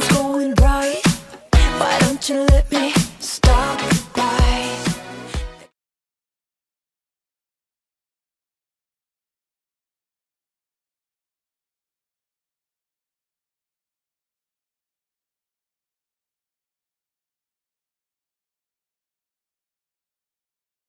since